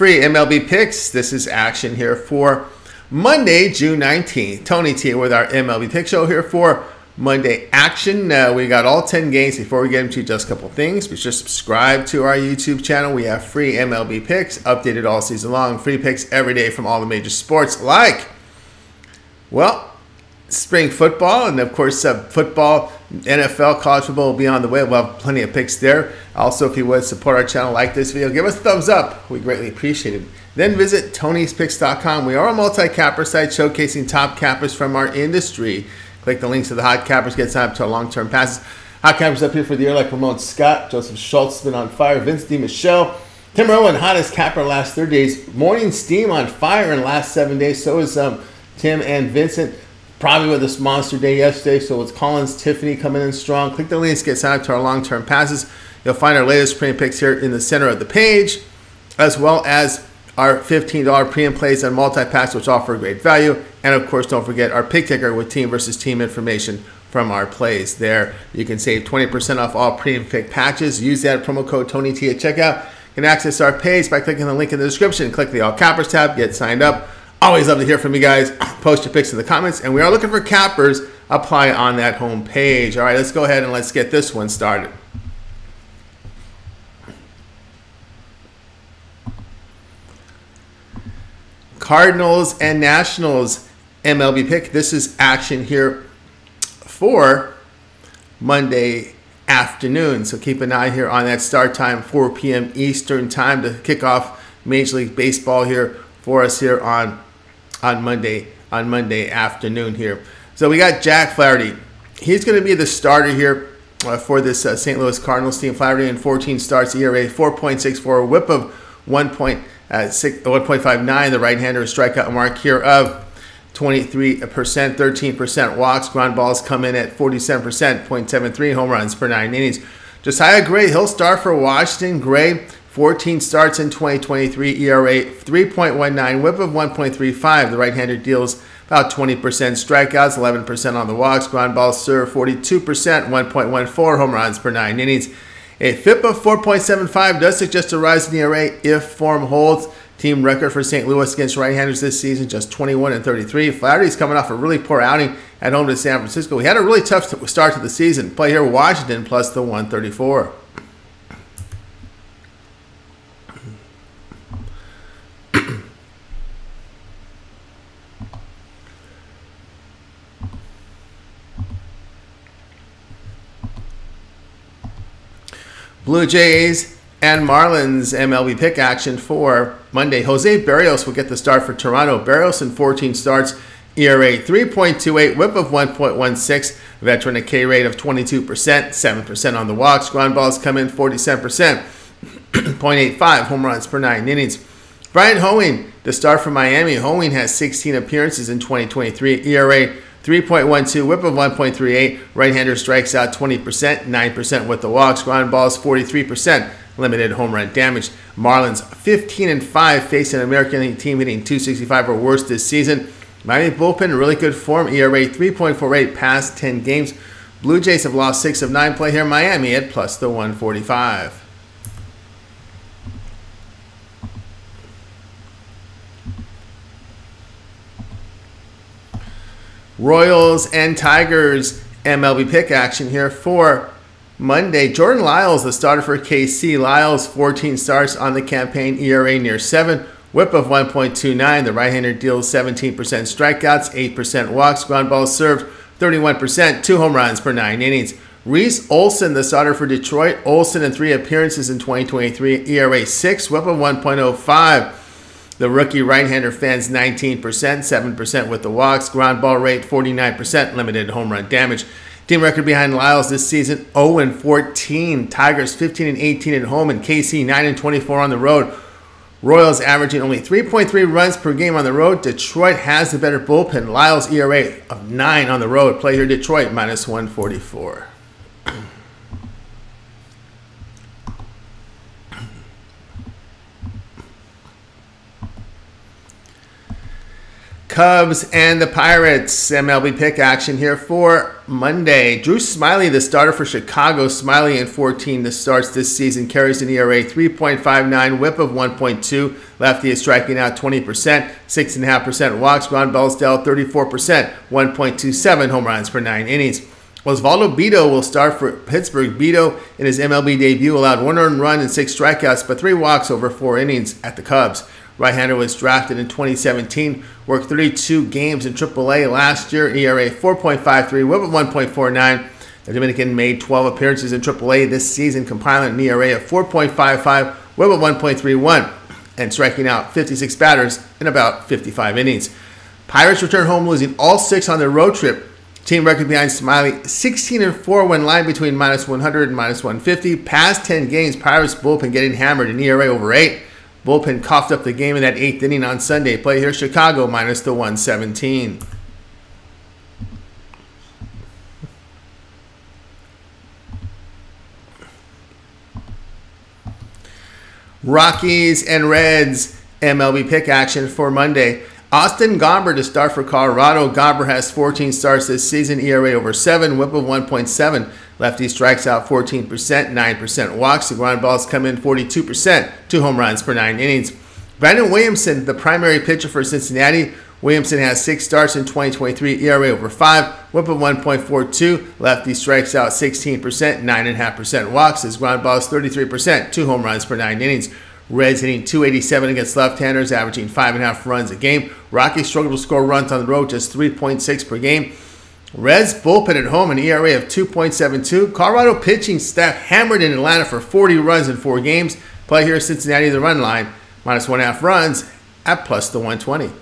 free MLB picks. This is action here for Monday, June 19th. Tony T with our MLB pick show here for Monday action. Uh, we got all 10 games. Before we get into just a couple things, be sure to subscribe to our YouTube channel. We have free MLB picks updated all season long. Free picks every day from all the major sports like, well, spring football and of course uh, football NFL, college football will be on the way. We'll have plenty of picks there. Also, if you would support our channel, like this video, give us a thumbs up. We greatly appreciate it. Then visit Tony'sPicks.com. We are a multi-capper site showcasing top cappers from our industry. Click the links to the hot cappers, get signed up to our long-term passes. Hot cappers up here for the year like Ramon Scott, Joseph Schultz has been on fire, Vince DiMichele, Tim Irwin, hottest capper last 30 days. Morning Steam on fire in the last seven days. So is um, Tim and Vincent probably with this monster day yesterday. So it's Collins, Tiffany coming in strong. Click the links, get signed up to our long-term passes. You'll find our latest premium picks here in the center of the page, as well as our $15 premium plays and multi-packs, which offer great value. And of course, don't forget our pick ticker with team versus team information from our plays. There, you can save 20% off all premium pick patches. Use that promo code TonyT at checkout. You can access our page by clicking the link in the description. Click the All Cappers tab, get signed up. Always love to hear from you guys. Post your picks in the comments. And we are looking for cappers. Apply on that home page. All right, let's go ahead and let's get this one started. Cardinals and Nationals MLB pick. This is action here for Monday afternoon. So keep an eye here on that start time, 4 p.m. Eastern time to kick off Major League Baseball here for us here on on Monday on Monday afternoon here. So we got Jack Flaherty. He's going to be the starter here uh, for this uh, St. Louis Cardinals team. Flaherty in 14 starts, ERA 4.64, whip of 1.6, 1.59. The right-hander strikeout mark here of 23%, 13% walks. Ground balls come in at 47%, 0.73 home runs per nine innings. Josiah Gray, he'll start for Washington. Gray 14 starts in 2023, ERA 3.19, whip of 1.35. The right hander deals about 20% strikeouts, 11% on the walks. Ground balls serve 42%, 1.14 home runs per nine innings. A FIP of 4.75 does suggest a rise in ERA if form holds. Team record for St. Louis against right-handers this season, just 21 and 33. Flaherty's coming off a really poor outing at home to San Francisco. He had a really tough start to the season. Play here, Washington plus the 134. Blue Jays and Marlins MLB pick action for Monday. Jose Berrios will get the start for Toronto. Berrios in 14 starts, ERA 3.28, whip of 1.16, veteran a K rate of 22%, 7% on the walks. Ground balls come in 47%, 0.85 home runs per nine innings. Bryan Hoeing, the start for Miami. Hoeing has 16 appearances in 2023, ERA 3.12, whip of 1.38. Right-hander strikes out 20%, 9% with the walks. Ground balls 43%. Limited home run damage. Marlins 15 and 5 facing an American League team hitting 265 or worse this season. Miami bullpen really good form. ERA 3.48 past 10 games. Blue Jays have lost six of nine. Play here Miami at plus the 145. Royals and Tigers MLB pick action here for Monday. Jordan Lyles, the starter for KC. Lyles, 14 starts on the campaign, ERA near 7, whip of 1.29. The right hander deals 17% strikeouts, 8% walks, ground balls served 31%, two home runs per nine innings. Reese Olson, the starter for Detroit. Olson in three appearances in 2023, ERA 6, whip of 1.05. The rookie right-hander fans 19%, 7% with the walks. Ground ball rate 49%, limited home run damage. Team record behind Lyles this season 0 and 14. Tigers 15 and 18 at home, and KC 9 and 24 on the road. Royals averaging only 3.3 runs per game on the road. Detroit has the better bullpen. Lyles ERA of 9 on the road. Play here Detroit minus 144. Cubs and the Pirates. MLB pick action here for Monday. Drew Smyly, the starter for Chicago. Smyly in 14 the starts this season carries an ERA 3.59, whip of 1.2. Lefty is striking out 20%, 6.5% walks. Ground balls dealt 34%, 1.27 home runs per nine innings. Osvaldo Bido will start for Pittsburgh. Bido, in his MLB debut, allowed one earned run and six strikeouts, but three walks over four innings at the Cubs. Right-hander was drafted in 2017, worked 32 games in AAA last year, ERA 4.53, WHIP of 1.49. The Dominican made 12 appearances in AAA this season, compiling an ERA of 4.55, WHIP of 1.31, and striking out 56 batters in about 55 innings. Pirates return home losing all six on their road trip. Team record behind Smyly 16 and 4 when line between minus 100 and minus 150. Past 10 games, Pirates bullpen getting hammered in ERA over 8. Bullpen coughed up the game in that eighth inning on Sunday. Play here, Chicago minus the 117. Rockies and Reds MLB pick action for Monday. Austin Gomber to start for Colorado. Gomber has 14 starts this season, ERA over 7, whip of 1.7. Lefty strikes out 14%, 9% walks. The ground balls come in 42%, two home runs per nine innings. Brandon Williamson, the primary pitcher for Cincinnati. Williamson has six starts in 2023, ERA over five, whip of 1.42. Lefty strikes out 16%, 9.5% walks. His ground balls 33%, two home runs per nine innings. Reds hitting 287 against left-handers, averaging five and a half runs a game. Rockies struggle to score runs on the road, just 3.6 per game. Reds bullpen at home, an ERA of 2.72. Colorado pitching staff hammered in Atlanta for 40 runs in four games. Play here Cincinnati, the run line, minus one half runs at plus the 120.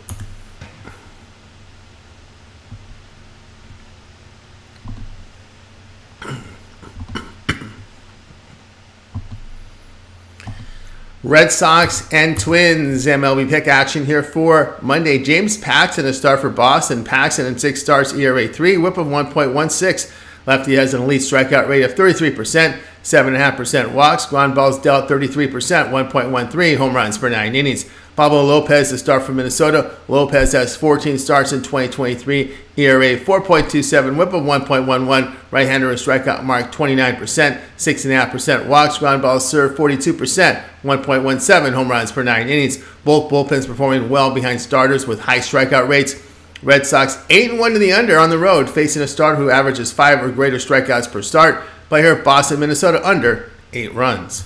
Red Sox and Twins MLB pick action here for Monday. James Paxton, a star for Boston. Paxton in six starts, ERA three, whip of 1.16. Lefty has an elite strikeout rate of 33%, 7.5% walks. Ground balls dealt 33%, 1.13 home runs per nine innings. Pablo Lopez, the star from Minnesota. Lopez has 14 starts in 2023, ERA 4.27, whip of 1.11. Right-hander and strikeout mark 29%, 6.5% walks. Ground balls served 42%, 1.17 home runs per nine innings. Both bullpens performing well behind starters with high strikeout rates. Red Sox 8 1 to the under on the road, facing a starter who averages 5 or greater strikeouts per start. Play here, Boston, Minnesota under 8 runs.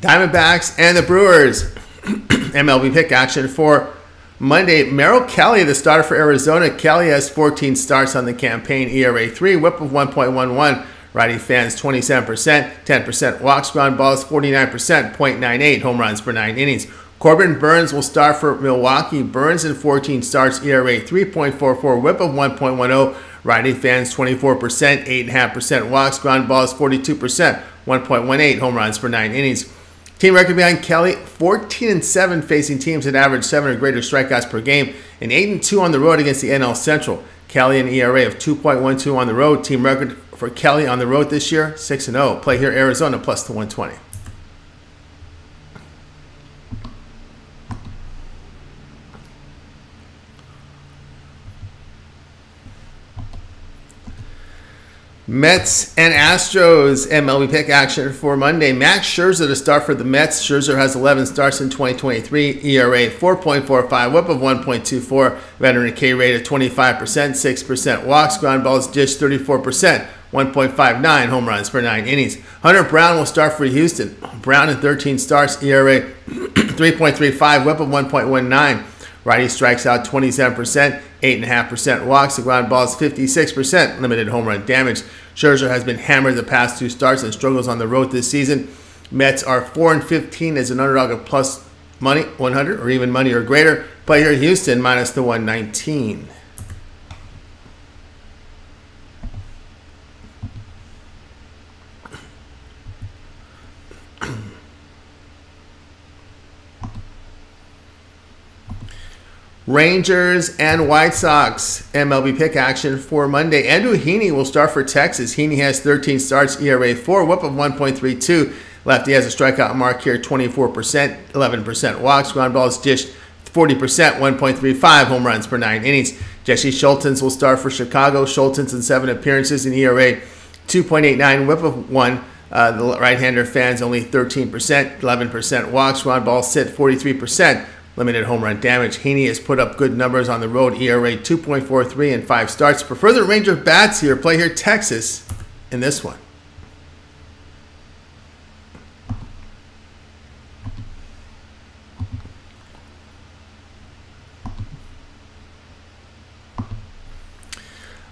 Diamondbacks and the Brewers. MLB pick action for Monday. Merrill Kelly, the starter for Arizona. Kelly has 14 starts on the campaign, ERA 3, whip of 1.11. Righty fans 27%, 10% walks, ground balls 49%, 0.98 home runs per nine innings. Corbin Burnes will start for Milwaukee. Burnes in 14 starts, ERA 3.44, whip of 1.10. Righty fans 24%, 8.5% walks, ground balls 42%, 1.18 home runs per nine innings. Team record behind Kelly 14 and 7 facing teams that average 7 or greater strikeouts per game, and 8 and 2 on the road against the NL Central. Kelly an ERA of 2.12 on the road. Team record for Kelly on the road this year 6 and 0. Play here Arizona plus the 120. Mets and Astros MLB pick action for Monday. Max Scherzer to start for the Mets. Scherzer has 11 starts in 2023. ERA 4.45, whip of 1.24, veteran K rate of 25%, 6% walks, ground balls dished 34%, 1.59 home runs per nine innings. Hunter Brown will start for Houston. Brown in 13 starts, ERA 3.35, whip of 1.19. Righty strikes out 27%, 8.5% walks. The ground balls 56%, limited home run damage. Scherzer has been hammered the past two starts and struggles on the road this season. Mets are 4 and 15 as an underdog of plus money, 100 or even money or greater. Play here Houston minus the 119. Rangers and White Sox MLB pick action for Monday. Andrew Heaney will start for Texas. Heaney has 13 starts, ERA 4, whip of 1.32. Lefty has a strikeout mark here, 24%, 11% walks. Ground balls dished 40%, 1.35 home runs per nine innings. Jesse Scholtens will start for Chicago. Scholtens in seven appearances in ERA 2.89, whip of 1. Uh, the right-hander fans only 13%, 11% walks. Ground balls sit 43% limited home run damage. Heaney has put up good numbers on the road, ERA 2.43 and five starts. Prefer the range of bats here. Play here Texas in this one.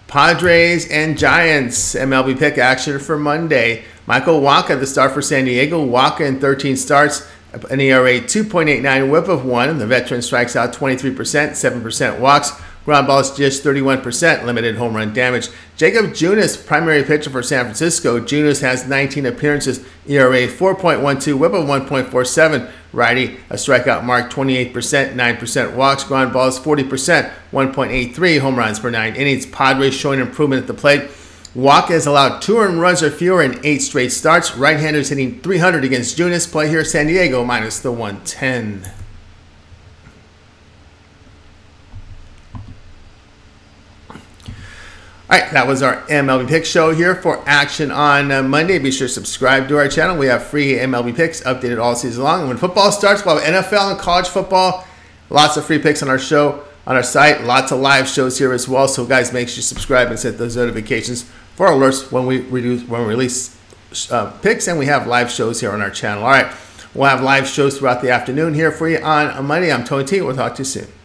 Padres and Giants MLB pick action for Monday. Michael Wacha, the star for San Diego. Wacha in 13 starts, an ERA 2.89 whip of 1. The veteran strikes out 23%, 7% walks. Ground balls just 31%, limited home run damage. Jakob Junis, primary pitcher for San Francisco. Junis has 19 appearances, ERA 4.12, whip of 1.47. Righty, a strikeout mark 28%, 9% walks. Ground balls 40%, 1.83 home runs per nine innings. Padres showing improvement at the plate. Wacha has allowed two earned runs or fewer in eight straight starts. Right-handers hitting 300 against Junis. Play here San Diego minus the 110. All right, that was our MLB Picks show here for action on uh, Monday. Be sure to subscribe to our channel. We have free MLB Picks updated all season long. And when football starts, we'll have NFL and college football. Lots of free picks on our show, on our site. Lots of live shows here as well. So, guys, make sure you subscribe and set those notifications for alerts when we reduce when we release uh, picks. And we have live shows here on our channel. All right, we'll have live shows throughout the afternoon here for you on Monday. I'm Tony T. We'll talk to you soon.